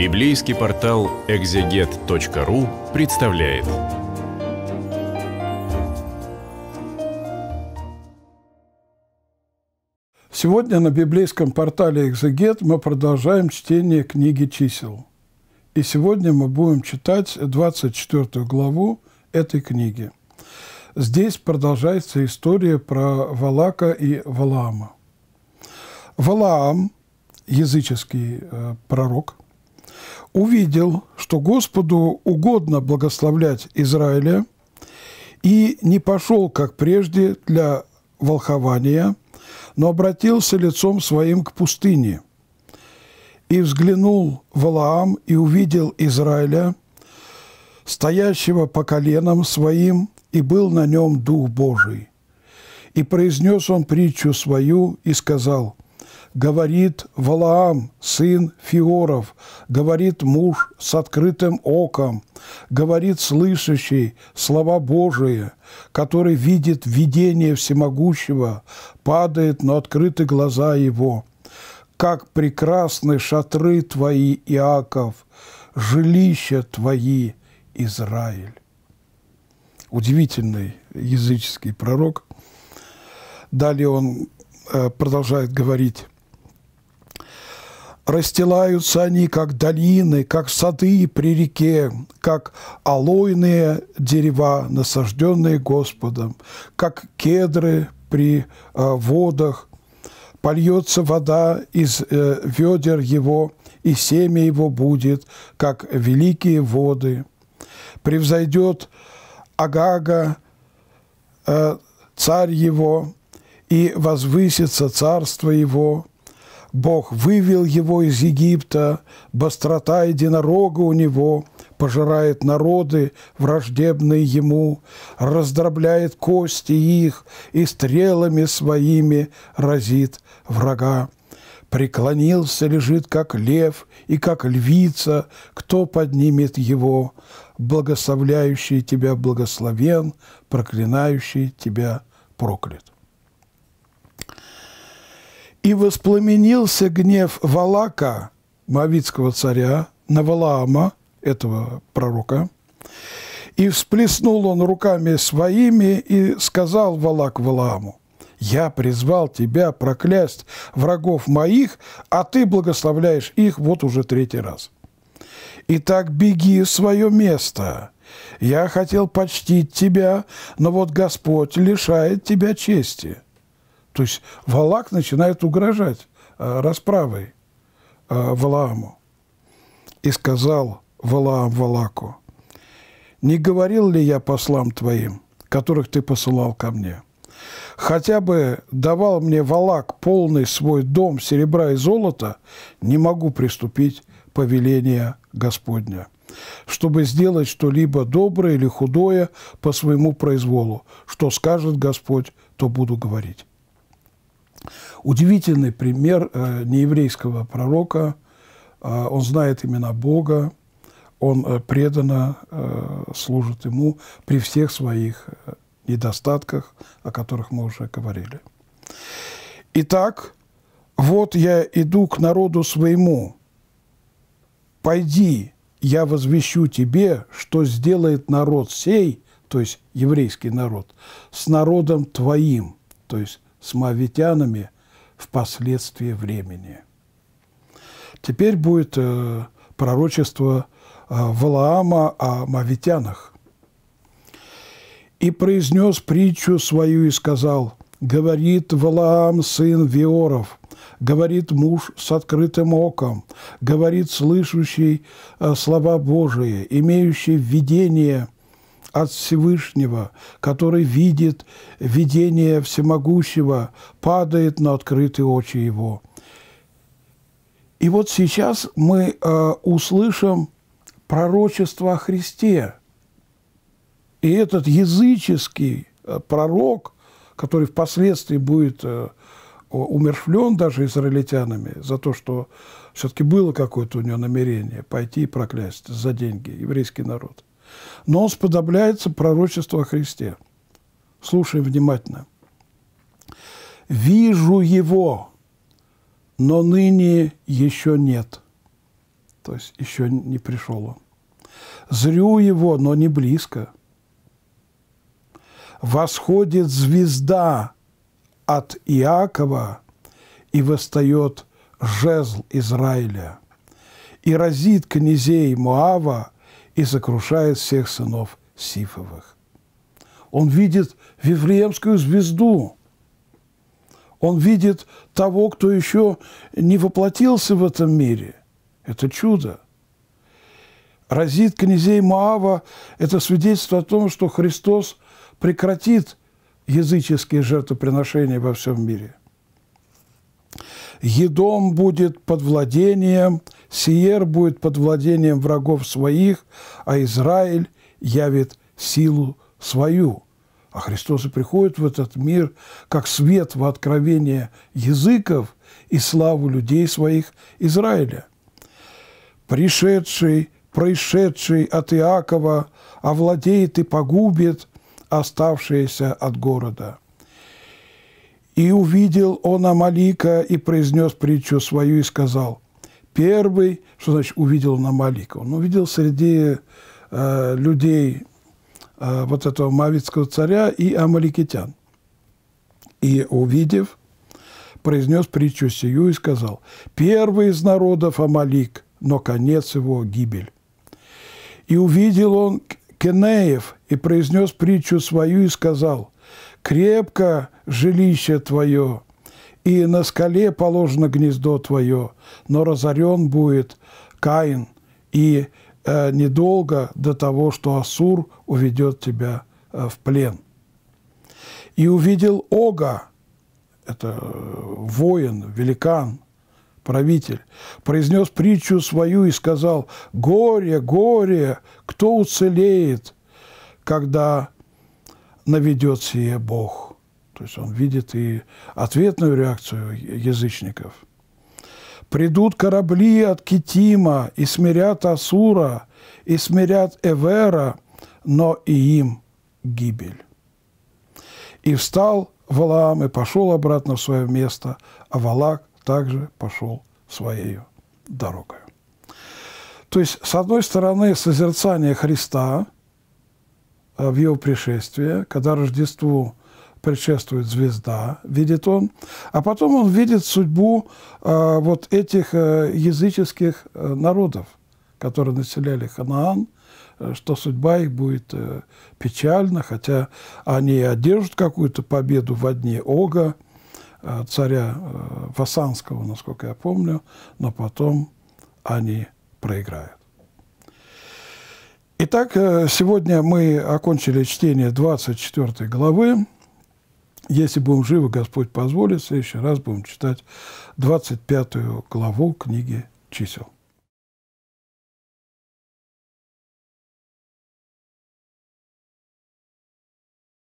Библейский портал экзегет.ру представляет. Сегодня на библейском портале «Экзегет» мы продолжаем чтение книги чисел. И сегодня мы будем читать 24 главу этой книги. Здесь продолжается история про Валака и Валаама. Валаам, языческий э, пророк, увидел, что Господу угодно благословлять Израиля, и не пошел, как прежде, для волхования, но обратился лицом своим к пустыне. И взглянул Валаам и увидел Израиля, стоящего по коленам своим, и был на нем Дух Божий. И произнес он притчу свою и сказал – говорит Валаам, сын Фиоров, говорит муж с открытым оком, говорит слышащий слова Божие, который видит видение всемогущего, падает на открытые глаза его. Как прекрасны шатры твои, Иаков, жилища твои, Израиль. Удивительный языческий пророк. Далее он э, продолжает говорить. Расстилаются они, как долины, как сады при реке, как алойные дерева, насажденные Господом, как кедры при э, водах. Польется вода из э, ведер его, и семя его будет, как великие воды. Превзойдет Агага, э, царь его, и возвысится царство его, Бог вывел его из Египта, быстрота единорога у него, пожирает народы, враждебные ему, раздробляет кости их и стрелами своими разит врага. Преклонился, лежит, как лев и как львица, кто поднимет его, благословляющий тебя благословен, проклинающий тебя проклят. И воспламенился гнев Валака, Моавитского царя, на Валаама, этого пророка, и всплеснул он руками своими и сказал Валак Валааму, «Я призвал тебя проклясть врагов моих, а ты благословляешь их вот уже третий раз. Итак, беги в свое место. Я хотел почтить тебя, но вот Господь лишает тебя чести». То есть Валак начинает угрожать э, расправой э, Валааму. И сказал Валаам Валаку, «Не говорил ли я послам твоим, которых ты посылал ко мне? Хотя бы давал мне Валак полный свой дом серебра и золота, не могу приступить повеления Господня» чтобы сделать что-либо доброе или худое по своему произволу. Что скажет Господь, то буду говорить. Удивительный пример э, нееврейского пророка. Э, он знает имена Бога, он э, преданно служит ему при всех своих недостатках, о которых мы уже говорили. Итак, вот я иду к народу своему. Пойди, я возвещу тебе, что сделает народ сей, то есть еврейский народ, с народом твоим, то есть с мавитянами в последствии времени. Теперь будет э, пророчество э, Валаама о мавитянах. «И произнес притчу свою и сказал, говорит Валаам, сын Виоров, говорит муж с открытым оком, говорит слышащий э, слова Божии, имеющий видение – от Всевышнего, который видит видение всемогущего, падает на открытые очи его. И вот сейчас мы э, услышим пророчество о Христе. И этот языческий э, пророк, который впоследствии будет э, умершвлен даже израильтянами за то, что все-таки было какое-то у него намерение пойти и проклясть за деньги еврейский народ – но он сподобляется пророчеству о Христе. Слушай внимательно. «Вижу его, но ныне еще нет. то есть еще не пришел он. Зрю его, но не близко. Восходит звезда от Иакова и восстает жезл Израиля, и разит князей Моава и сокрушает всех сынов Сифовых. Он видит Вифлеемскую звезду. Он видит того, кто еще не воплотился в этом мире. Это чудо. Разит князей Моава – это свидетельство о том, что Христос прекратит языческие жертвоприношения во всем мире. Едом будет под владением, Сиер будет под владением врагов своих, а Израиль явит силу свою. А Христос и приходит в этот мир как свет в откровение языков и славу людей своих Израиля. Пришедший, происшедший от Иакова овладеет и погубит оставшиеся от города. И увидел он Амалика и произнес притчу свою и сказал, первый, что значит увидел он Амалика? Он увидел среди э, людей э, вот этого Мавицкого царя и амаликитян. И увидев, произнес притчу сию и сказал, первый из народов Амалик, но конец его – гибель. И увидел он Кенеев и произнес притчу свою и сказал, крепко жилище твое, и на скале положено гнездо твое, но разорен будет Каин, и э, недолго до того, что Асур уведет тебя э, в плен. И увидел Ога, это э, воин, великан, правитель, произнес притчу свою и сказал, «Горе, горе, кто уцелеет, когда наведет сие Бог. То есть он видит и ответную реакцию язычников. «Придут корабли от Китима и смирят Асура, и смирят Эвера, но и им гибель». И встал Валаам и пошел обратно в свое место, а Валак также пошел своей дорогой. То есть, с одной стороны, созерцание Христа – Э, в его пришествие, когда Рождеству предшествует звезда, видит он, а потом он видит судьбу э, вот этих э, языческих э, народов, которые населяли Ханаан, э, что судьба их будет э, печальна, хотя они одержат какую-то победу в дни Ога, э, царя Васанского, насколько я помню, но потом они проиграют. Итак, сегодня мы окончили чтение 24 главы. Если будем живы, Господь позволит, в следующий раз будем читать 25 главу книги чисел.